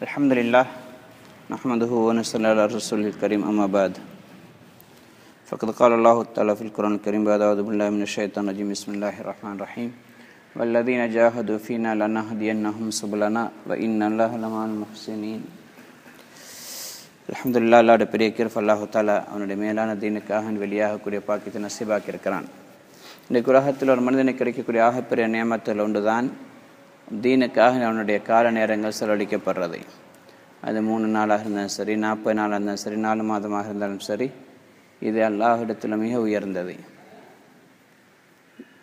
الحمد لله نحمده ونصلي على رسوله الكريم أما بعد فقد قال الله تعالى في القرآن الكريم بعد أعوذ بالله من الشيطان الرجيم بسم الله الرحمن الرحيم والذين جاهدوا فينا لنهدينهم سبلنا وإن الله لمع المحسنين அல்ஹம்துலில்லாஹ் அல்லாஹ்வுடைய பெரிய கிருஃப் அல்லாஹு தாலா அவனுடைய மேலான தீனுக்காக வெளியாகக்கூடிய பாக்கியத்தை நசீபாக்கி இருக்கிறான் இன்றைக்கு உலகத்தில் ஒரு மனிதனுக்கு கிடைக்கக்கூடிய ஆகப்பெரிய நியமத்தில் ஒன்றுதான் தீனுக்காக அவனுடைய கால நேரங்கள் செலவழிக்கப்படுறது. அது மூணு நாளாக இருந்தாலும் சரி நாற்பது நாளாக இருந்தாலும் சரி நாலு மாதமாக இருந்தாலும் சரி இது அல்லாஹிடத்தில் மிக உயர்ந்தது.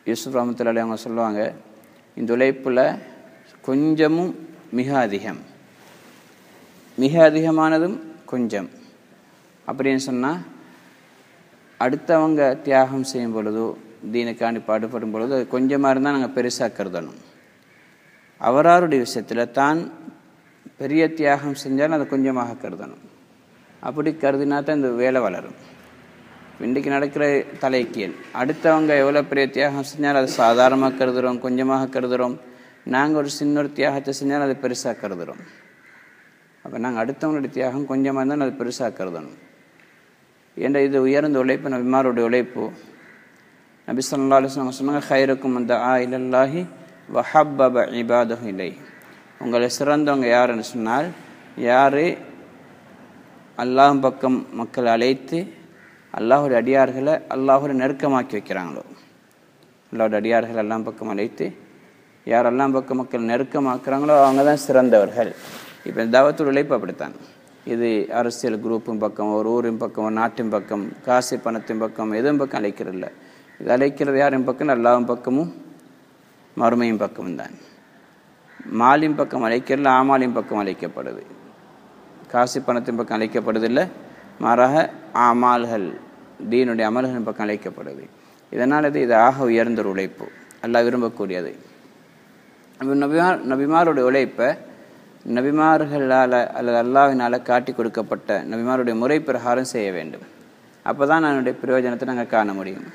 யூசுப் ரஹமத்துல்லாஹி அவங்க சொல்லுவாங்க இந்த உழைப்பில் கொஞ்சமும் மிக அதிகம். மிக அதிகமானதும் கொஞ்சம். அப்படின்னு சொன்னால் அடுத்தவங்க தியாகம் செய்யும் பொழுதோ தீனுக்காண்டி பாடுபடும் பொழுது அது கொஞ்சமாக இருந்தால் நாங்கள் பெருசாக கருதணும். அவராருடைய விஷயத்தில் தான் பெரிய தியாகம் செஞ்சாலும் அதை கொஞ்சமாக கருதணும். அப்படி கருதினா தான் இந்த வேலை வளரும். இன்றைக்கு நடக்கிற தலைக்கியல் அடுத்தவங்க எவ்வளோ பெரிய தியாகம் செஞ்சாலும் அதை சாதாரணமாக கருதுகிறோம் கொஞ்சமாக கருதுகிறோம் நாங்கள் ஒரு சின்ன ஒரு தியாகத்தை செஞ்சாலும் அதை பெருசாக கருதுகிறோம் அப்போ நாங்கள் அடுத்தவங்களுடைய தியாகம் கொஞ்சமாக இருந்தாலும் அது பெருசாக கருதணும். என்ற இது உயர்ந்த உழைப்பு நபிமாருடைய உழைப்பு? நபி சொல்லா அலுவலம் சொன்னாங்க ஹைரக்கும் அந்த ஆ இல்லல்லாஹி வஹப்பப இபாதஹு இல்லை உங்களை சிறந்தவங்க யாருன்னு சொன்னால் யார்? அல்லாஹ் பக்கம் மக்களை அழைத்து அல்லாஹுடைய அடியார்களை அல்லாஹுடைய நெருக்கமாக்கி வைக்கிறாங்களோ? அல்லாஹுடைய அடியார்கள் எல்லாம் பக்கம் அழைத்து யார் எல்லாம் பக்கம் மக்கள் நெருக்கமாக்குறாங்களோ அவங்க தான் சிறந்தவர்கள். இப்போ இந்த தாவத்தோட உழைப்பு அப்படித்தான். இது அரசியல் குரூப்பும் பக்கம் ஒரு ஊரின் பக்கம் ஒரு நாட்டின் பக்கம் காசு பணத்தின் பக்கம் எதுவும் பக்கம் அழைக்கிறதில்ல இது அழைக்கிறது யாரின் பக்கம்? எல்லாம் பக்கமும் மறுமையும் பக்கமும் தான் மாலின் பக்கம் அழைக்கிறதில்ல ஆமாலின் பக்கம் அழைக்கப்படுது. காசு பணத்தின் பக்கம் அழைக்கப்படுதில்லை. மாறாக ஆமால்கள் தீனுடைய அமல்களின் பக்கம் அழைக்கப்படுது. இதனால் இது இது ஆக உயர்ந்த ஒரு உழைப்பு. அல்லாஹ் விரும்பக்கூடியது. நபிமார் நபிமாருடைய உழைப்பை நபிமார்களால் அல்லது அல்லாவினால் காட்டி கொடுக்கப்பட்ட நபிமாருடைய முறை பிரகாரம் செய்ய வேண்டும். அப்போ தான் அதனுடைய பிரயோஜனத்தை நாங்கள் காண முடியும்.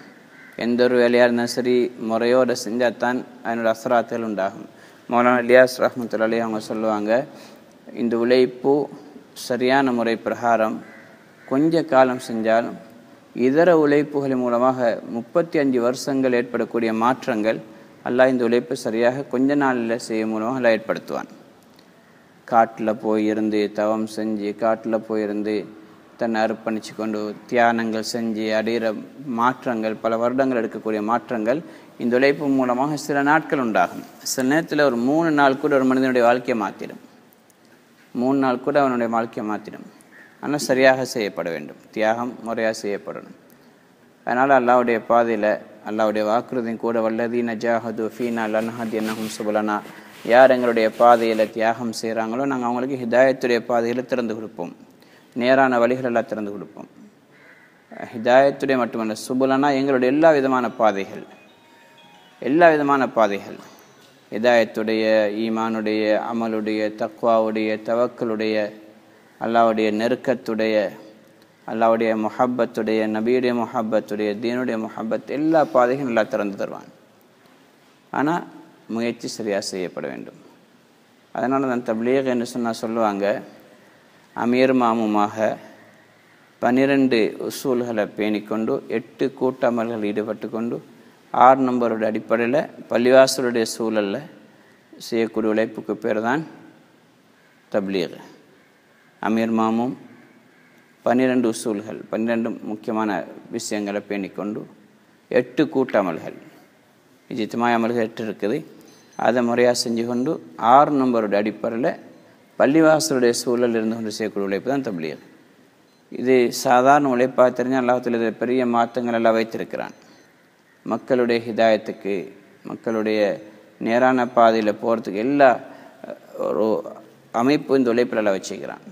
எந்த ஒரு வேலையாக இருந்தாலும் சரி முறையோடு செஞ்சால் தான் அதனோட அசராத்துகள் உண்டாகும் மௌலான இலியாஸ் ரஹமத்துல்லாலே அவங்க சொல்லுவாங்க இந்த உழைப்பு சரியான முறை பிரகாரம் கொஞ்ச காலம் செஞ்சாலும் இதர உழைப்புகளின் மூலமாக முப்பத்தி அஞ்சு வருஷங்கள் ஏற்படக்கூடிய மாற்றங்கள் அல்லாஹ் இந்த உழைப்பு சரியாக கொஞ்ச நாளில் செய்யும் மூலமாக அல்லாஹ் ஏற்படுத்துவான் காட்டில் போயிருந்து தவம் செஞ்சு காட்டில் போயிருந்து தன்னை அர்ப்பணித்து கொண்டு தியானங்கள் செஞ்சு அடையிற மாற்றங்கள் பல வருடங்கள் எடுக்கக்கூடிய மாற்றங்கள் இந்த உழைப்பு மூலமாக சில நாட்கள் உண்டாகும். சில நேரத்தில் ஒரு மூணு நாள் கூட ஒரு மனிதனுடைய வாழ்க்கையை மாற்றிடும் மூணு நாள் கூட அவனுடைய வாழ்க்கையை மாற்றிடும் ஆனால் சரியாக செய்யப்பட வேண்டும். தியாகம் முறையாக செய்யப்படணும். அதனால் அல்லாவுடைய பாதையில் அல்லாவுடைய வாக்குறுதியும் கூட வல்லதி நஜாஹது ஃபீனா லன்ஹத் என்னஹும் சுபலனா. யார் எங்களுடைய பாதையில் தியாகம் செய்கிறாங்களோ நாங்கள் அவங்களுக்கு ஹிதாயத்துடைய பாதையில் திறந்து கொடுப்போம். நேரான வழிகள் எல்லாம் திறந்து கொடுப்போம். ஹிதாயத்துடைய மட்டுமல்ல சுபுலனா எங்களுடைய எல்லா விதமான பாதைகள். எல்லா விதமான பாதைகள். ஹிதாயத்துடைய ஈமானுடைய அமலுடைய தக்வாவுடைய தவக்களுடைய அல்லாவுடைய நெருக்கத்துடைய அல்லாவுடைய முஹப்பத்துடைய நபியுடைய முஹப்பத்துடைய தீனுடைய முஹப்பத் எல்லா பாதைகளும் நல்லா திறந்து தருவான். ஆனால் முயற்சி சரியாக செய்யப்பட வேண்டும். அதனால் தான் தப்லீக் என்று சொன்னால் சொல்லுவாங்க அமீர் மாமுமாக பன்னிரெண்டு உசூல்களை பேணிக்கொண்டு எட்டு கூட்டமல்கள் ஈடுபட்டு கொண்டு ஆறு நம்பருடைய அடிப்படையில் பள்ளிவாசலுடைய சூழலில் செய்யக்கூடிய உழைப்புக்கு பேர் தான் தப்லீக். அமீர் மாமும் பன்னிரெண்டு உசூல்கள் பன்னிரெண்டு முக்கியமான விஷயங்களை பேணிக்கொண்டு எட்டு கூட்டமல்கள் விஜித்தமாய அமல்கள் எட்டு இருக்குது அதை முறையாக செஞ்சு கொண்டு ஆறு நம்பருடைய அடிப்படையில் பள்ளிவாசலுடைய சூழல் இருந்து கொண்டு செய்யக்கூடிய உழைப்பு தான் தப்லீக். இது சாதாரண உழைப்பாக தெரிஞ்சால் அல்லாஹத்தில் இதில் பெரிய மாற்றங்கள் எல்லாம் வைத்திருக்கிறான். மக்களுடைய ஹிதாயத்துக்கு மக்களுடைய நேரான பாதையில் போகிறதுக்கு எல்லா ஒரு அமைப்பு இந்த உழைப்பில் எல்லாம் வச்சுக்கிறான்.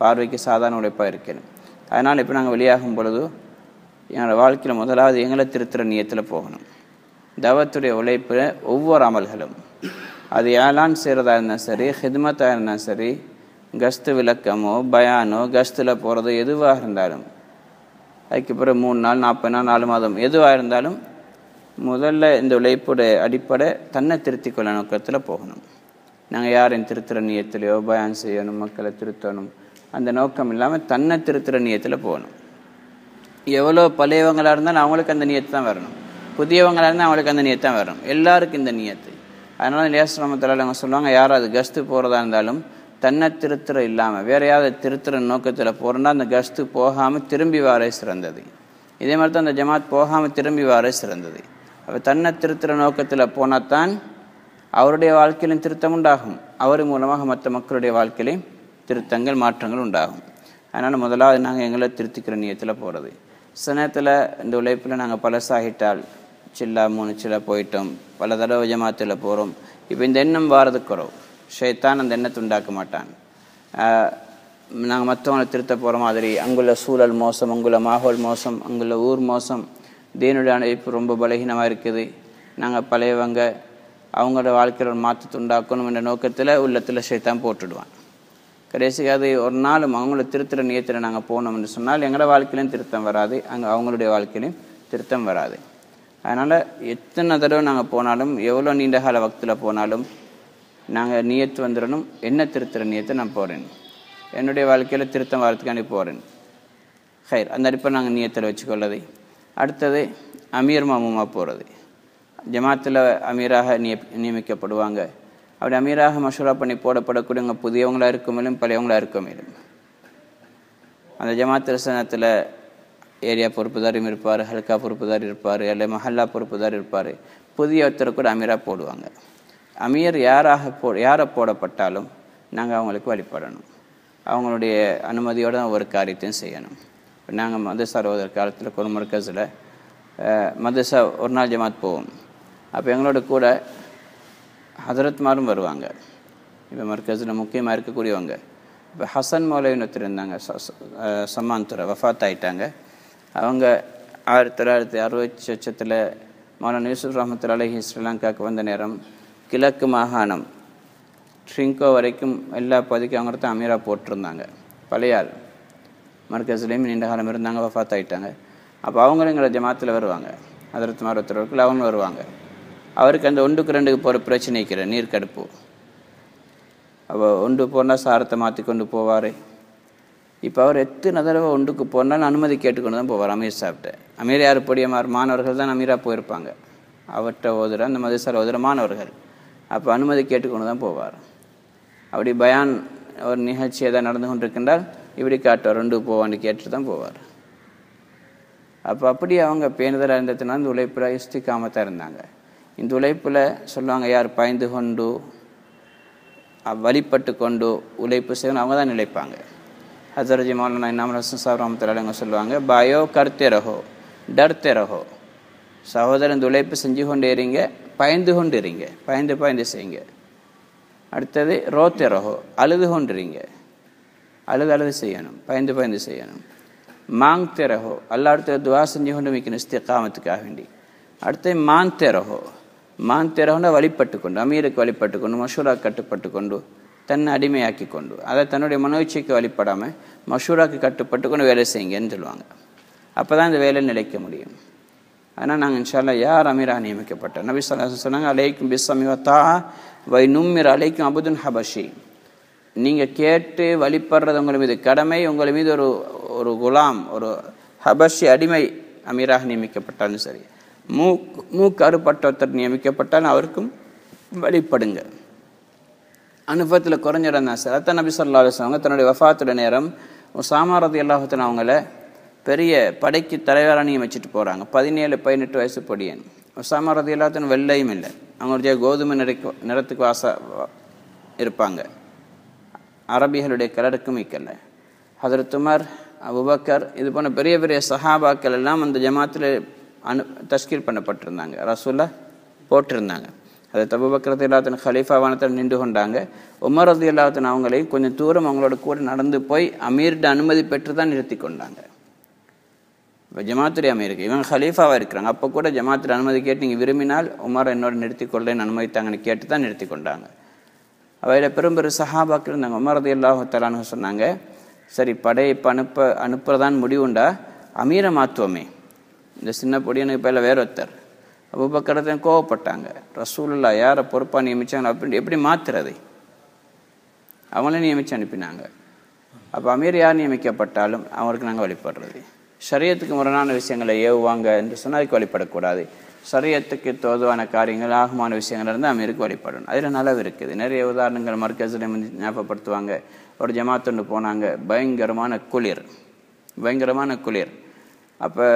பார்வைக்கு சாதாரண உழைப்பாக இருக்கணும். அதனால் இப்போ நாங்கள் வெளியாகும் பொழுது எங்களோட வாழ்க்கையில் முதலாவது எங்களை திருத்துற நியத்தில் போகணும். தவத்துடைய உழைப்பில் ஒவ்வொரு அமல்களும். அது ஏலான் செய்கிறதா இருந்தாலும் சரி ஹித்மத்தாக இருந்தாலும் சரி கஸ்து விளக்கமோ பயானோ கஸ்தில் போகிறதோ எதுவாக இருந்தாலும். அதுக்கு பிறகு மூணு நாள் நாற்பது நாள் நாலு மாதம் எதுவாக இருந்தாலும் முதல்ல இந்த உழைப்புடைய அடிப்படை தன்னை திருத்திக் கொள்ள நோக்கத்தில் போகணும். நாங்கள் யாரையும் திருத்துற நியத்திலையோ பயான் செய்யணும் மக்களை திருத்தணும் அந்த நோக்கம் இல்லாமல் தன்னை திருத்துற நியத்தில் போகணும். எவ்வளோ பழையவங்களாக இருந்தாலும் அவங்களுக்கு அந்த நியத்து தான் வரணும். புதியவங்களாக இருந்தால் அவங்களுக்கு அந்த நியத்து தான் வரணும். எல்லாருக்கும் இந்த நியத்து. அதனால் லேசிரமத்தில் அவங்க சொல்லுவாங்க யாராவது கஸ்து போகிறதா இருந்தாலும் தன்னை திருத்துற இல்லாமல் வேற யாவது திருத்துற நோக்கத்தில் போகிறோன்னா அந்த கஸ்து போகாமல் திரும்பி வாரே சிறந்தது. இதே மாதிரி தான் அந்த ஜமாத் போகாமல் திரும்பி வாரே சிறந்தது. அப்போ தன்னை திருத்துற நோக்கத்தில் போனால் தான் அவருடைய வாழ்க்கையிலும் திருத்தம் உண்டாகும். அவர் மூலமாக மற்ற மக்களுடைய வாழ்க்கையிலையும் திருத்தங்கள் மாற்றங்கள் உண்டாகும். அதனால் முதலாவது நாங்கள் எங்களை திருத்திக்கிற நியத்தில் போகிறது சில நேரத்தில் இந்த உழைப்பில் நாங்கள் பழசாகிட்டால் சில்லா மூணு சில்லா போயிட்டோம். பல தடவை ஜமாத்தில் போகிறோம் இப்போ இந்த எண்ணம் வாரது குறவு. ஷைத்தான் அந்த எண்ணத்தை உண்டாக்க மாட்டான். நாங்கள் மற்றவங்களை திருத்த போகிற மாதிரி அங்குள்ள சூழல் மோசம் அங்குள்ள மாகோல் மோசம் அங்குள்ள ஊர் மோசம் தீனுடைய அழைப்பு ரொம்ப பலகீனமாக இருக்குது. நாங்கள் பழையவங்க அவங்களோட வாழ்க்கையில் ஒரு மாற்றத்தை உண்டாக்கணும் என்ற நோக்கத்தில் உள்ளத்தில் ஷைத்தான் போட்டுடுவான். கடைசிக்கு அது ஒரு நாளும் அவங்கள திருத்துகிற நியத்தில் நாங்கள் போனோம்னு சொன்னால் எங்களோட வாழ்க்கையிலையும் திருத்தம் வராது. அங்கே அவங்களுடைய வாழ்க்கையிலையும் திருத்தம் வராது. அதனால் எத்தனை தடவை நாங்கள் போனாலும் எவ்வளோ நீண்ட கால வக்தில் போனாலும் நாங்கள் நியத்து வந்துடணும் என்ன திருத்துற நியத்தை நான் போகிறேன் என்னுடைய வாழ்க்கையில் திருத்தம் வரத்துக்காண்டி போகிறேன் ஹைர் அந்த அடிப்படை நாங்கள் நியத்தில் வச்சுக்கொள்ளது. அடுத்தது அமீர் மாமுமா போகிறது ஜமாத்தில் அமீராக நிய நியமிக்கப்படுவாங்க. அப்படி அமீராக மஷூரா பண்ணி போடப்படக்கூடியவங்க புதியவங்களாக இருக்க மேலும் பழையவங்களாக இருக்க மேலும் அந்த ஜமாத் தரிசனத்தில் ஏரியா பொறுப்புதாரும் இருப்பார் ஹல்கா பொறுப்புதார் இருப்பார் இல்லை மஹல்லா பொறுப்புதார் இருப்பார். புதிய ஒருத்தர் கூட அமீராக போடுவாங்க. அமீர் யாராக போ யாரை போடப்பட்டாலும் நாங்கள் அவங்களுக்கு வழிபடணும். அவங்களுடைய அனுமதியோடு தான் ஒரு காரியத்தையும் செய்யணும். இப்போ நாங்கள் மதரசா ரோதர் காலத்தில் ஒரு மர்க்கஸில் மதரசா ஒரு நாள் ஜமாத் போவோம். அப்போ எங்களோட கூட ஹதரத்மாரும் வருவாங்க. இப்போ மர்க்கஸில் முக்கியமாக இருக்கக்கூடியவங்க. இப்போ ஹசன் மௌலவின்னு ஒருத்தர் இருந்தாங்க சம்மான் துறை வஃத் ஆயிட்டாங்க. அவங்க ஆயிரத்தி தொள்ளாயிரத்தி அறுபத்தி லட்சத்தில் மௌலான யூசுப் ரஹமத்துல் அலஹி ஸ்ரீலங்காவுக்கு வந்த நேரம் கிழக்கு மாகாணம் ட்ரிங்கோ வரைக்கும் எல்லா பகுதிக்கும் அவங்க தான் அமீரா போட்டிருந்தாங்க. பழையாள் மர்க்கஸ்லேயும் நீண்ட காலம் இருந்தாங்க வஃத் ஆகிட்டாங்க அப்போ அவங்களும் எங்களை ஜமாத்தில் வருவாங்க. அதிரத்து மருத்துவர்கள் அவங்களும் வருவாங்க. அவருக்கு அந்த ஒன்றுக்கு ரெண்டுக்கு போகிற பிரச்சனை இருக்கிற நீர் கடுப்பு அப்போ ஒன்று போனால் சாரத்தை மாற்றி கொண்டு போவார். இப்போ அவர் எத்தனை தடவை ஒன்றுக்கு போனாலும் அனுமதி கேட்டுக்கொண்டு தான் போவார் அமீர் சாப்பிட்ட அமீர் யார் பொடியமார் மாணவர்கள் தான் அமீராக போயிருப்பாங்க. அவர்கிட்ட ஓதுற அந்த மதுசார் ஓதுற மாணவர்கள். அப்போ அனுமதி கேட்டுக்கொண்டு தான் போவார். அப்படி பயான் ஒரு நிகழ்ச்சி எதாவது நடந்து கொண்டிருக்கின்றால் இப்படி காட்டுவார் ரெண்டு போவான்னு கேட்டுட்டு தான் போவார். அப்போ அப்படி அவங்க பேணுதலாக இருந்ததுனால இந்த உழைப்பில் இஸ்திக்காமத்தான் இருந்தாங்க. இந்த உழைப்பில் சொல்லுவாங்க யார் பாய்ந்து கொண்டு வழிபட்டு கொண்டு உழைப்பு செய்யணும் அவங்க தான் நிலைப்பாங்க. ஹசரஜி மௌலானா இன்னாம் ரசன் சாப் ரஹமத்துல்லாங்க சொல்லுவாங்க பயோ கர்த்தே ரஹோ டர்த்தே ரஹோ. சகோதரன் இந்த செஞ்சு கொண்டு இருங்க பயந்து கொண்டு இருங்க பயந்து பயந்து செய்யுங்க. அடுத்தது ரோத்தே ரஹோ அழுது கொண்டுறீங்க அழுது அழுது செய்யணும் பயந்து பயந்து செய்யணும். மாங் ரஹோ அல்லா துவா செஞ்சு கொண்டு வைக்கணும் இஸ்திகாமத்துக்காக வேண்டி. அடுத்து மான் ரஹோ மான் ரஹோன்னா வழிபட்டு கொண்டு அமீருக்கு வழிபட்டு கொண்டு மஷூரா கட்டுப்பட்டு கொண்டு தன்னை அடிமையாக்கி கொண்டு அதை தன்னுடைய மனோச்சிக்கு வழிபடாமல் மஷூராக்கு கட்டுப்பட்டு கொண்டு வேலை செய்யுங்கன்னு சொல்லுவாங்க. அப்போ தான் இந்த வேலை நிலைக்க முடியும். ஆனால் நாங்கள் இன்ஷால்லா யார் அமீராக நியமிக்கப்பட்டோம் நபி சொல்லா சொன்னாங்க அலைக்கும் பிஸ்ஸமிவத்தா வை நும்மிர் அலைக்கும் அபுதுன் ஹபஷி. நீங்கள் கேட்டு வழிபடுறது உங்கள் மீது கடமை உங்கள் மீது ஒரு ஒரு குலாம் ஒரு ஹபஷி அடிமை அமீராக நியமிக்கப்பட்டாலும் சரி. மூக் மூக்கு அறுபட்ட ஒருத்தர் நியமிக்கப்பட்டால் அவருக்கும் வழிபடுங்க அனுபவத்தில் குறைஞ்சிடம் சார். அத்தன் நபி சொல்லா அவங்க தன்னுடைய வஃபாத்துடைய நேரம். சாமாரதி அல்லாஹத்தின் அவங்கள பெரிய படைக்கு தலைவராக நியமிச்சிட்டு போகிறாங்க பதினேழு பதினெட்டு வயசு பொடியன். உசாமா ரதி எல்லாத்தின் வெள்ளையும் இல்லை. அவங்களுடைய கோதுமை நிறக்கு நிறத்துக்கு வாச இருப்பாங்க. அரபிகளுடைய கலருக்கும் மிக்கல்ல. ஹதரத் உமர் அபுபக்கர் இது போன்ற பெரிய பெரிய சஹாபாக்கள் எல்லாம் அந்த ஜமாத்தில் அனு தஷ்கீல் பண்ணப்பட்டிருந்தாங்க. ரசூலா போட்டிருந்தாங்க. அதை தபுபக்கரத்து எல்லாத்தின் ஹலீஃபாவானத்தில் நின்று கொண்டாங்க. உமர் ரதி எல்லாத்தின் அவங்களையும் கொஞ்சம் தூரம் அவங்களோட கூட நடந்து போய் அமீர்ட அனுமதி பெற்று தான் நிறுத்தி கொண்டாங்க. இப்போ ஜமாத்துரி அமீருக்கு இவங்க ஹலீஃபாவாக இருக்கிறாங்க. அப்போ கூட ஜமாத்தில் அனுமதி கேட்டு நீங்கள் விரும்பினால் உமர் என்னோட நிறுத்தி கொள்ளேன்னு அனுமதித்தாங்கன்னு கேட்டு தான் நிறுத்தி கொண்டாங்க. அவையில் பெரும் பெரும் சஹாபாக்கள் இருந்தாங்க. உமர் ரதி அல்லாஹலான்னு சொன்னாங்க சரி படை இப்போ அனுப்ப அனுப்புறதான் முடிவுண்டா. அமீரை மாற்றுவோமே இந்த சின்ன பொடியனுக்கு பேரில் வேற ஒருத்தர் அபுபக்கரத்தையும் கோவப்பட்டாங்க. ரசூலுல்லா யாரை பொறுப்பாக நியமித்தாங்க அப்படின்னு எப்படி மாற்றுறது அவங்கள நியமித்து அனுப்பினாங்க. அப்போ அமீர் யார் நியமிக்கப்பட்டாலும் அவருக்கு நாங்கள் வழிபடுறது. சரியத்துக்கு முரணான விஷயங்களை ஏவுவாங்க என்று சொன்னால் அதுக்கு வழிபடக்கூடாது. சரியத்துக்கு தோதுவான காரியங்கள் ஆகமான விஷயங்கள் இருந்தால் அமீருக்கு வழிபடணும். அதில் நலவு இருக்குது. நிறைய உதாரணங்கள் மர்க்கஸில் ஞாபகப்படுத்துவாங்க. ஒரு ஜமாத்துண்டு போனாங்க. பயங்கரமான குளிர். பயங்கரமான குளிர். அப்போ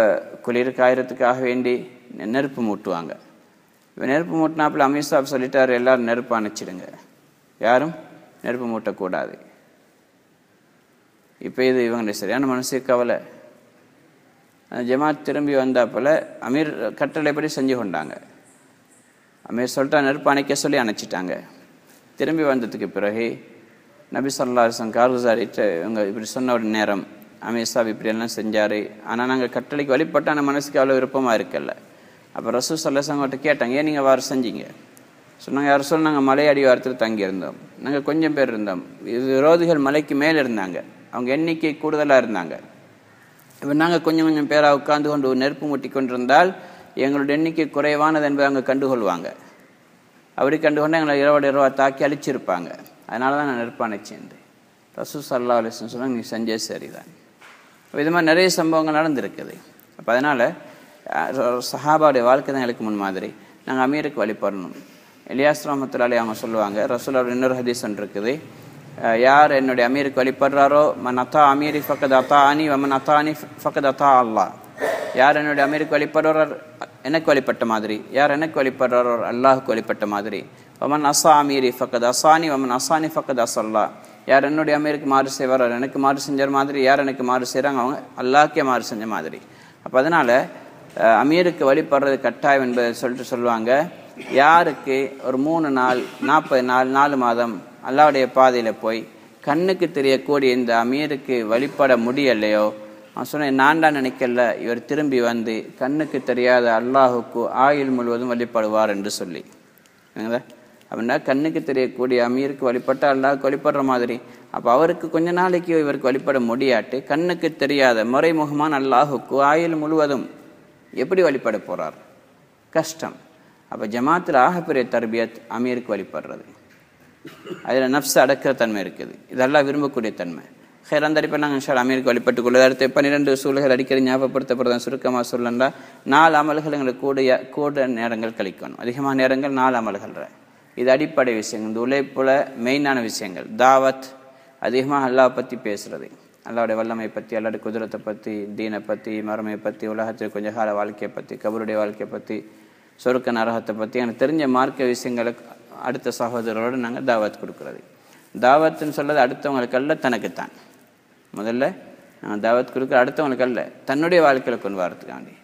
குளிர் காயறதுக்காக வேண்டி நெருப்பு மூட்டுவாங்க. இப்போ நெருப்பு மூட்டினாப்புல அமித்ஷா சொல்லிட்டார் சொல்லிட்டாரு எல்லாரும் நெருப்பு அணைச்சிடுங்க. யாரும்? நெருப்பு மூட்டக்கூடாது. இப்போ இது இவங்களுடைய சரியான மனசு கவலை. அந்த ஜமாத் திரும்பி வந்தாப்பில் அமீர் கட்டளைப்படி செஞ்சு கொண்டாங்க. அமீர் சொல்லிட்டா நெருப்பு அணைக்க சொல்லி அணைச்சிட்டாங்க. திரும்பி வந்ததுக்கு பிறகு நபி சொல்லாசன் கார்குசாரிட்டு இவங்க இப்படி சொன்ன ஒரு நேரம் அமீர் சாப் இப்படியெல்லாம் செஞ்சார். ஆனால் நாங்கள் கட்டளைக்கு வழிபட்டு ஆனால் மனசுக்கு அவ்வளோ விருப்பமாக இருக்கல. அப்போ ரசூ சல்லசங்கிட்ட கேட்டாங்க ஏன் நீங்கள் வார செஞ்சீங்க? சொன்னாங்க யார் சொல்ல நாங்கள் மலை அடிவாரத்தில் தங்கியிருந்தோம். நாங்கள் கொஞ்சம் பேர் இருந்தோம். இது விரோதிகள் மலைக்கு மேலே இருந்தாங்க. அவங்க எண்ணிக்கை கூடுதலாக இருந்தாங்க. இப்போ நாங்கள் கொஞ்சம் கொஞ்சம் பேராக உட்கார்ந்து கொண்டு நெருப்பு முட்டி கொண்டிருந்தால் எங்களுடைய எண்ணிக்கை குறைவானது என்பதை அவங்க கண்டுகொள்வாங்க. அப்படி கண்டுகொண்டு எங்களை இரவோட இரவா தாக்கி அழிச்சிருப்பாங்க. அதனால தான் நான் நெருப்பு அணைச்சேன் ரசூ சல்லா அலிஸ்ன்னு சொன்னாங்க நீ செஞ்சே சரிதான். இது மாதிரி நிறைய சம்பவங்கள் நடந்திருக்குது. அப்போ அதனால் சஹாபாவுடைய வாழ்க்கை தான் எனக்கு முன்மாதிரி. நாங்கள் அமீருக்கு வழிபடணும். எலியாஸ் ரஹமத்துல்லாலே அவங்க சொல்லுவாங்க ரசூலோட இன்னொரு ஹதீஸ் ஒன்று இருக்குது. யார் என்னுடைய அமீருக்கு வழிபடுறாரோ மன் அத்தா அமீரி ஃபக்கத் அத்தா அனி வமன் அத்தா அனி ஃபக்கத் அத்தா அல்லா யார் என்னுடைய அமீருக்கு வழிபடுறார் எனக்கு வழிபட்ட மாதிரி. யார் எனக்கு வழிபடுறாரோ அல்லாஹுக்கு வழிபட்ட மாதிரி. வமன் அசா அமீரி ஃபக்கத் அசானி வமன் அசானி ஃபக்கத் அசல்லா யார் என்னுடைய அமீருக்கு மாறு செய்வாரோ எனக்கு மாறு செஞ்ச மாதிரி. யார் எனக்கு மாறு செய்கிறாங்க அவங்க அல்லாஹ்க்கே மாறு செஞ்ச மாதிரி. அப்போ அதனால் அமீருக்கு வழிபடுறது கட்டாயம் என்பதை சொல்லிட்டு சொல்லுவாங்க. யாருக்கு ஒரு மூணு நாள் நாற்பது நாள் நாலு மாதம் அல்லாவுடைய பாதையில் போய் கண்ணுக்கு தெரியக்கூடிய இந்த அமீருக்கு வழிபட முடியலையோ? அவன் சொன்னேன் நான் தான் நினைக்கல இவர் திரும்பி வந்து கண்ணுக்கு தெரியாத அல்லாஹுக்கு ஆயுள் முழுவதும் வழிபடுவார் என்று சொல்லி. அப்படின்னா கண்ணுக்கு தெரியக்கூடிய அமீருக்கு வழிபட்ட அல்லாஹுக்கு வழிபடுற மாதிரி. அப்போ அவருக்கு கொஞ்ச நாளைக்கு இவருக்கு வழிபட முடியாட்டு கண்ணுக்கு தெரியாத மறைமுகமான அல்லாஹுக்கு ஆயுள் முழுவதும் எப்படி வழிபட போகிறார் கஷ்டம். அப்போ ஜமாத்தில் ஆகப்பெரிய தர்பியத் அமீருக்கு வழிபடுறது. அதில் நப்ஸ் அடக்கிற தன்மை இருக்குது. இதெல்லாம் விரும்பக்கூடிய தன்மை. ஹேர் அந்த அடிப்படை நாங்கள் இன்ஷால் அமீருக்கு வழிபட்டு கொள்வது அடுத்து பன்னிரெண்டு சூழல்கள் அடிக்கடி ஞாபகப்படுத்தப்படுறதா சுருக்கமாக சொல்லண்டா நாலு அமல்கள் எங்களுக்கு கூடிய கூட நேரங்கள் கழிக்கணும். அதிகமான நேரங்கள் நாலு அமல்கள் இது அடிப்படை விஷயங்கள். இந்த உழைப்புல மெயினான விஷயங்கள். தாவத் அதிகமாக அல்லாஹ் பற்றி பேசுகிறது அல்லாவுடைய வல்லமை பற்றி அல்லாவுடைய குதிரத்தை பற்றி தீனை பற்றி மரமை பற்றி உலகத்தில் கொஞ்ச கால வாழ்க்கையை பற்றி கபருடைய வாழ்க்கையை பற்றி சொருக்க நரகத்தை பற்றி எனக்கு தெரிஞ்ச மார்க்க விஷயங்களுக்கு அடுத்த சகோதரரோடு நாங்கள் தாவத் கொடுக்குறது. தாவத்துன்னு சொல்கிறது அடுத்தவங்களுக்கு அல்ல தனக்குத்தான். முதல்ல நாங்கள் தாவத் கொடுக்குற அடுத்தவங்களுக்கு அல்ல தன்னுடைய வாழ்க்கையில் கொண்டு வரதுக்காண்டி.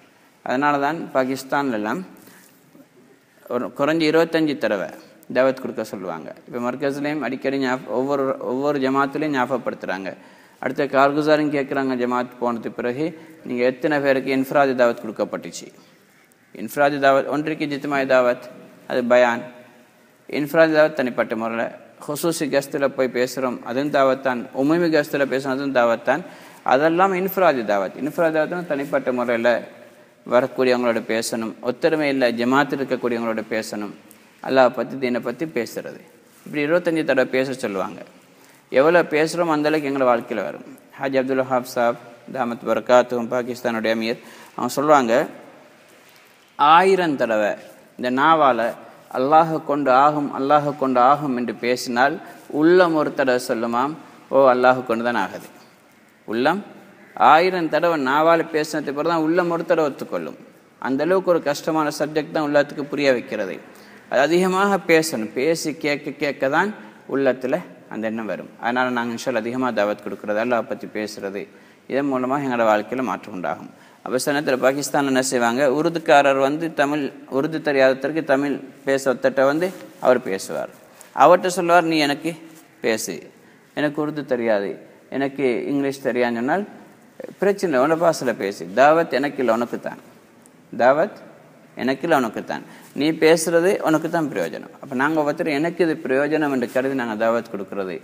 அதனால தான் பாகிஸ்தான்லாம் ஒரு குறைஞ்சி இருபத்தஞ்சி தடவை தாவத் கொடுக்க சொல்லுவாங்க. இப்போ மர்க்கஸ்லேயும் அடிக்கடி ஞாப ஒவ்வொரு ஒவ்வொரு ஜமாத்துலேயும் ஞாபகப்படுத்துகிறாங்க அடுத்த கார்குசாரும் கேட்குறாங்க ஜமாத் போனது பிறகு நீங்கள் எத்தனை பேருக்கு இன்ஃப்ராஜி தாவத் கொடுக்கப்பட்டுச்சு? இன்ஃப்ராஜி தாவத் ஒன்றைக்கு ஜித்துமாய் தாவத் அது பயான். இன்ஃப்ராஜி தாவத் தனிப்பட்ட முறையில். ஹொசூசி கஸ்தில் போய் பேசுகிறோம் அதுவும் தாவத்தான் உமிமி கஸ்தில் பேசுகிறோம் அதுவும் தாவத்தான் அதெல்லாம் இன்ஃப்ராஜி தாவத். இன்ஃப்ராதி தாவத்தும் தனிப்பட்ட முறையில் வரக்கூடியவங்களோட பேசணும். ஒத்துரிமை இல்லை ஜமாத்தில் இருக்கக்கூடியவங்களோட பேசணும். அல்லாவை பற்றி தீனை பற்றி பேசுகிறது இப்படி இருபத்தஞ்சி தடவை பேச சொல்லுவாங்க. எவ்வளோ பேசுகிறோம் அந்தளவுக்கு எங்களை வாழ்க்கையில் வரும். ஹாஜி அப்துல் ஹாப் சாப் தாமத் பர்காத்தும் பாகிஸ்தானுடைய அமீர் அவங்க சொல்லுவாங்க ஆயிரம் தடவை இந்த நாவால் அல்லாஹ் கொண்டு ஆகும் அல்லாஹ் கொண்டு ஆகும் என்று பேசினால் உள்ளம் ஒரு தடவை சொல்லுமாம் ஓ அல்லாஹ் கொண்டு தான் ஆகுது. உள்ளம் ஆயிரம் தடவை நாவால் பேசினதுக்கு பிறகு தான் உள்ளம் ஒரு தடவை ஒத்துக்கொள்ளும். அந்தளவுக்கு ஒரு கஷ்டமான சப்ஜெக்ட் தான் உள்ளத்துக்கு புரிய வைக்கிறது. அது அதிகமாக பேசணும். பேசி கேட்க கேட்க தான் உள்ளத்தில் அந்த எண்ணம் வரும். அதனால் நாங்கள் இன்ஷால் அதிகமாக தாவத் கொடுக்குறது அல்லாஹ் பற்றி பேசுகிறது இதன் மூலமாக எங்களோட வாழ்க்கையில் மாற்றம் உண்டாகும். அப்போ சனத்தில் பாகிஸ்தான் என்ன செய்வாங்க? உருதுக்காரர் வந்து தமிழ் உருது தெரியாததற்கு தமிழ் பேச வந்து அவர் பேசுவார். அவர்கிட்ட சொல்லுவார் நீ எனக்கு பேசு. எனக்கு உருது தெரியாது. எனக்கு இங்கிலீஷ் தெரியாதுன்னு சொன்னால் பிரச்சனை இல்லை. உன பாசில் பேசு. தாவத் எனக்கு இல்லை. உனக்கு தான். தாவத் எனக்கு இல்லை உனக்கு தான். நீ பேசுகிறது உனக்கு தான் பிரயோஜனம். அப்போ நாங்கள் ஒருத்தர் எனக்கு இது பிரயோஜனம் என்று கருதி நாங்கள் தாவத் கொடுக்குறது.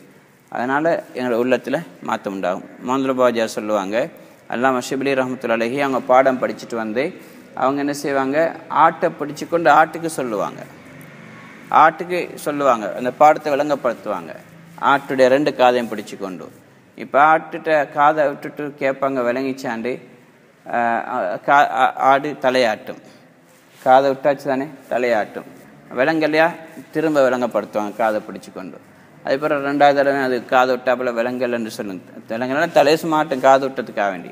அதனால் எங்களோட உள்ளத்தில் மாற்றம் உண்டாகும். மோந்திர பாஜா சொல்லுவாங்க அல்லாம் ஷிபிலி ரஹமத்துல்லாஹி அவங்க பாடம் படிச்சுட்டு வந்து அவங்க என்ன செய்வாங்க? ஆட்டை பிடிச்சு கொண்டு ஆட்டுக்கு சொல்லுவாங்க. ஆட்டுக்கு சொல்லுவாங்க அந்த பாடத்தை விளங்கப்படுத்துவாங்க. ஆட்டுடைய ரெண்டு காதையும் பிடிச்சு கொண்டு இப்போ ஆட்டுட்ட காதை விட்டுட்டு கேட்பாங்க விளங்கிச்சாண்டு கா- ஆடு தலையாட்டும். காதை விட்டாச்சு தானே? தலையாட்டும். விலங்கல்லையா திரும்ப விலங்கப்படுத்துவாங்க காதை பிடிச்சி கொண்டு அதுக்கப்புறம் ரெண்டாவது தடவை அது காது விட்டாப்புல விலங்கல்னு சொல்லுங்க. விலங்கலாம் தலையை மாட்டும் காது விட்டதுக்காக வேண்டி.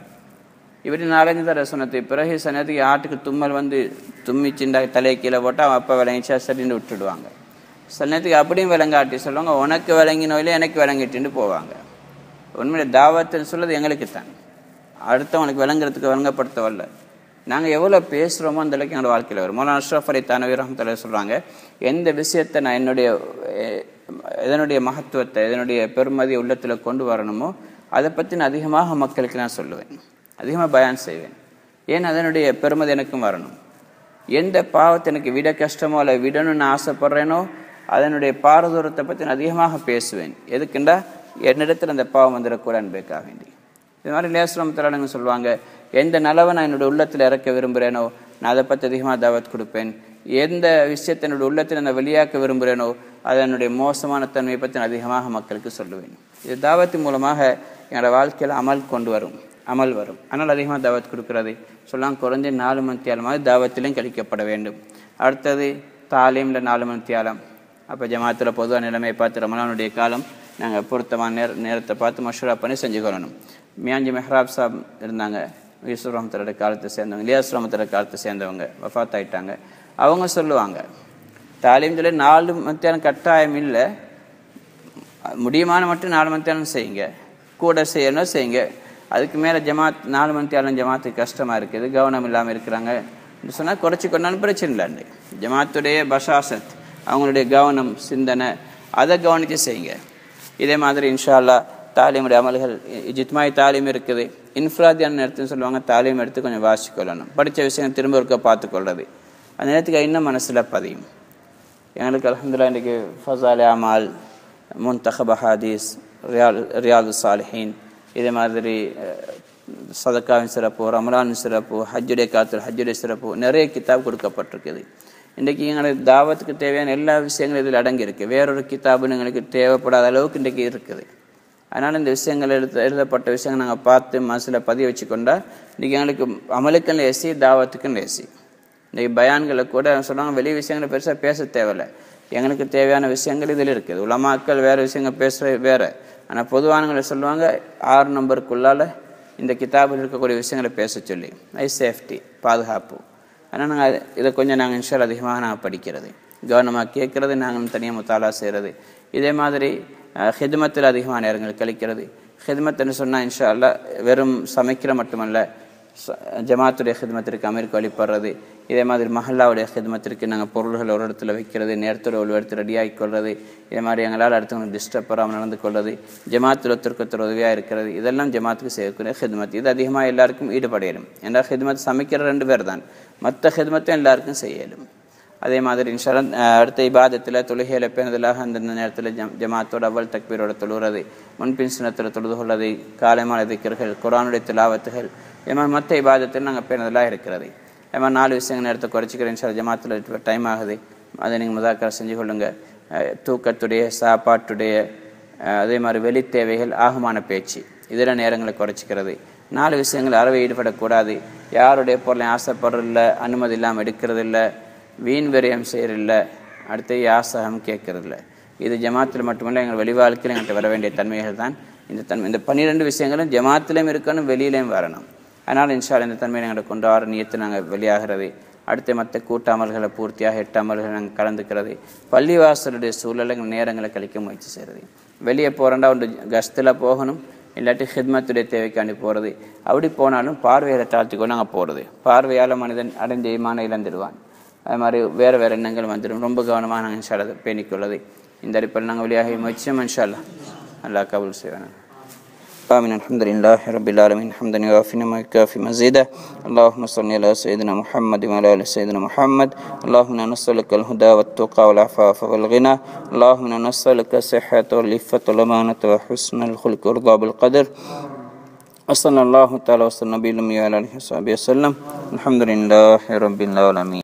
இப்படி நாலஞ்சு தடவை சொன்னது பிறகு சனத்துக்கு ஆட்டுக்கு தும்மல் வந்து தும்மிச்சுண்டா தலையை கீழே போட்டால் அவன் அப்போ விளங்கிச்சா சரின்னு விட்டுடுவாங்க. சில நேரத்துக்கு அப்படியும் விளங்காட்டி சொல்லுவாங்க உனக்கு விளங்கினோயில எனக்கு விளங்கிட்டுன்னு போவாங்க. உண்மையில தாவத்தில் சொல்றது எங்களுக்கு தான் அடுத்தவனுக்கு விளங்குறதுக்கு விளங்கப்படுத்த வரல நாங்கள் எவ்வளோ பேசுகிறோமோ அந்தளவுக்கு எங்களோட வாழ்க்கையில் வரும். மௌலான அஷ்ரஃப் அலி தானவி ரஹமத்துல சொல்கிறாங்க எந்த விஷயத்தை நான் என்னுடைய இதனுடைய மகத்துவத்தை இதனுடைய பெருமதியை உள்ளத்தில் கொண்டு வரணுமோ அதை பற்றி நான் அதிகமாக மக்களுக்கு நான் சொல்லுவேன். அதிகமாக பயான் செய்வேன். ஏன் அதனுடைய பெருமதி எனக்கும் வரணும்? எந்த பாவத்தை எனக்கு விட கஷ்டமோ இல்லை விடணும்னு ஆசைப்படுறேனோ அதனுடைய பாரதூரத்தை பற்றி நான் அதிகமாக பேசுவேன். எதுக்குண்டா? என்னிடத்தில் அந்த பாவம் வந்துடக்கூடாதுன்னு பேக்காக வேண்டி. இது மாதிரி லேஸ்ரம் தரானுங்க சொல்லுவாங்க எந்த நலவை நான் என்னோடய உள்ளத்தில் இறக்க விரும்புகிறேனோ நான் அதை பற்றி அதிகமாக தாவத் கொடுப்பேன். எந்த விஷயத்தை என்னோடய உள்ளத்தில் நான் வெளியாக்க விரும்புகிறேனோ அது என்னுடைய மோசமான தன்மையை பற்றி நான் அதிகமாக மக்களுக்கு சொல்லுவேன். இது தாவத்தின் மூலமாக என்னோடய வாழ்க்கையில் அமல் கொண்டு வரும் அமல் வரும். ஆனால் அதிகமாக தாவத் கொடுக்கிறது. சொல்லாம் குறைஞ்ச நாலு மணி தியாலமாக தாவத்திலையும் கழிக்கப்பட வேண்டும். அடுத்தது தாலீமில் நாலு மணி தியாலம். அப்போ ஜமாத்தில் பொதுவாக நிலைமையை பார்த்து ரமலானுடைய காலம் நாங்கள் பொருத்தமான நேர நேரத்தை பார்த்து மஷூரா பண்ணி செஞ்சு கொள்ளணும் மியாஞ்சி மெஹராப் சாப் இருந்தாங்க. யூசுப் ரஹமத்தோட காலத்தை சேர்ந்தவங்க இலியாஸ் ரஹமத்தோட காலத்தை சேர்ந்தவங்க வஃபாத் ஆயிட்டாங்க அவங்க சொல்லுவாங்க தாலீம் சொல்லி நாலு மத்தியானம் கட்டாயம் இல்லை. முடியுமான மட்டும் நாலு மத்தியானம் செய்யுங்க. கூட செய்யணும் செய்யுங்க. அதுக்கு மேலே ஜமாத் நாலு மத்தியானம் ஜமாத்துக்கு கஷ்டமாக இருக்குது கவனம் இல்லாமல் இருக்கிறாங்க. சொன்னால் குறைச்சி கொண்டாலும் பிரச்சனை இல்லை ஜமாத்துடைய பஷாசத் அவங்களுடைய கவனம் சிந்தனை அதை கவனித்து செய்யுங்க. இதே மாதிரி இன்ஷால்லா தாலீமுடைய அமல்கள் ஜித்மாய் தாலீம் இருக்குது. இன்ஃப்ராதியான நேரத்துன்னு சொல்லுவாங்க தாலீம் எடுத்து கொஞ்சம் வாசிக்கொள்ளணும் படித்த விஷயம் திரும்ப இருக்க பார்த்துக்கொள்றது அந்த நேரத்துக்கு இன்னும் மனசில் பதியும். எங்களுக்கு அலமதுல்லா இன்றைக்கு ஃபசால் அமால் முன்தஹப் ஹாதீஸ் ரியால் ரியாது சாலிஹீன் இதே மாதிரி சதக்காவின் சிறப்பு ரமலானின் சிறப்பு ஹஜ்ஜுடைய காத்தல் ஹஜ்ஜுடைய சிறப்பு நிறைய கிதாப் கொடுக்கப்பட்டிருக்குது. இன்றைக்கி எங்களுக்கு தாவத்துக்கு தேவையான எல்லா விஷயங்களும் இதில் அடங்கியிருக்கு. வேறொரு கிதாபுன்னு எங்களுக்கு தேவைப்படாத அளவுக்கு இன்றைக்கி இருக்குது. அதனால் இந்த விஷயங்கள் எழுத எழுதப்பட்ட விஷயங்கள் நாங்கள் பார்த்து மனசில் பதிய வச்சுக்கொண்டா இன்றைக்கி எங்களுக்கு அமலுக்கும் லேசி தாவத்துக்கும் லேசி. இன்றைக்கி பயான்களை கூட சொன்னாங்க வெளி விஷயங்களை பெருசாக பேச தேவையில்லை. எங்களுக்கு தேவையான விஷயங்கள் இதில் இருக்குது உலமாக்கள் வேறு விஷயங்கள் பேசுகிற வேறு. ஆனால் பொதுவானங்களை சொல்லுவாங்க ஆறு நம்பருக்குள்ளால் இந்த கிதாபில் இருக்கக்கூடிய விஷயங்களை பேச சொல்லி. ஐ சேஃப்டி பாதுகாப்பு. ஆனால் நாங்கள் இதை கொஞ்சம் நாங்கள் இன்ஷால் அதிகமாக நாங்கள் படிக்கிறது. கவனமாக கேட்குறது நாங்கள் தனியாக முத்தாலா செய்கிறது இதே மாதிரி ஹிதமத்தில் அதிகமான நேரங்கள் கழிக்கிறது. ஹிதமத்துன்னு சொன்னால் இன்ஷா அல்லா வெறும் சமைக்கிற மட்டுமல்ல ஜமாத்துடைய ஹிதமத்திற்கு அமீருக்கு வழிபடுறது இதே மாதிரி மஹல்லாவுடைய ஹிதமத்திற்கு நாங்கள் பொருள்கள் ஒரு இடத்துல வைக்கிறது நேரத்தோடு ஒரு இடத்துல ரெடியாகி கொள்வது இதே மாதிரி எங்களால் அடுத்தவங்க டிஸ்டர்ப் பண்ணாமல் நடந்து கொள்வது ஜமாத்தில் ஒருத்தருக்கு ஒருத்தர் உதவியாக இருக்கிறது இதெல்லாம் ஜமாத்துக்கு செய்யக்கூடிய ஹிதமத். இது அதிகமாக எல்லாருக்கும் ஈடுபடையிலும் ஏன்னா ஹிதமத் சமைக்கிற ரெண்டு பேர் தான் மற்ற ஹிதமத்தையும் எல்லாருக்கும் செய்யலும் அதே மாதிரி இன்ஷால்லா அடுத்த இபாதத்தில் தொழுகையில் பேணுதலாக அந்தந்த நேரத்தில் ஜம் ஜமாத்தோட அவள் தக்பீரோட தொழுகிறது முன்பின் சின்னத்தில் தொழுது கொள்வதை காலை மாலை திக்கர்கள் குரானுடைய திலாவத்துகள் இது மாதிரி மற்ற இபாதத்தில் நாங்கள் பேணுதலாக இருக்கிறது. அது மாதிரி நாலு விஷயங்கள் நேரத்தை குறைச்சிக்கிறேன் சார் ஜமாத்தில் டைம் ஆகுது. அதை நீங்கள் முதாக்கரை செஞ்சு கொள்ளுங்கள் தூக்கத்துடைய சாப்பாட்டுடைய அதே மாதிரி வெளி தேவைகள் ஆகமான பேச்சு இதில் நேரங்களை குறைச்சிக்கிறது. நாலு விஷயங்கள் அறவை ஈடுபடக்கூடாது. யாருடைய பொருளையும் ஆசைப்படுறதில்ல அனுமதி இல்லாமல் எடுக்கிறதில்லை. வீண் விரயம் செய்கிறதில்ல அடுத்து யாசகம் கேட்கறதில்ல. இது ஜமாத்தில் மட்டுமல்ல எங்கள் வெளி வாழ்க்கையில் எங்கள்கிட்ட வர வேண்டிய தன்மைகள் தான். இந்த தன்மை இந்த பன்னிரெண்டு விஷயங்களும் ஜமாத்திலையும் இருக்கணும் வெளியிலையும் வரணும். அதனால் இன்ஷால் இந்த தன்மையை நாங்கள் கொண்டு வர நியத்து நாங்கள் வெளியாகிறது. அடுத்து மற்ற கூட்டாமல்களை பூர்த்தியாக எட்டாமல்களை நாங்கள் கலந்துக்கிறது. பள்ளிவாசலுடைய சூழலை எங்கள் நேரங்களை கழிக்க முயற்சி செய்கிறது. வெளியே போகிறண்டா ஒன்று கஸ்தில் போகணும். இல்லாட்டி ஹித்மத்துடைய தேவைக்காண்டி போகிறது அப்படி போனாலும் பார்வையை தாழ்த்திக்கொண்டு நாங்கள் போகிறது பார்வையால் மனிதன் அடைஞ்ச ஈமான இழந்துடுவான். அது மாதிரி வேறு வேறு எண்ணங்கள் வந்துடும் ரொம்ப கவனமாக நாங்கள் இன்ஷால்லா பேணிக்கொள்ளது இந்த அடிப்படையில் நாங்கள் வெளியாக முயற்சியும் இன்ஷால்லா அல்லாஹ் கபூல் செய்வானே آمين الحمد لله رب العالمين حمدا يوافي ما يكافي مزيدا اللهم صل على سيدنا محمد وعلى ال سيدنا محمد اللهم انا نسألك الهدى والتقى والعفاف والغنى اللهم انا نسألك الصحة والعفة والأمانة وحسن الخلق والرضا بالقدر وصلى الله تعالى وسلم نبي الأمي وعلى آله وصحبه وسلم الحمد لله رب العالمين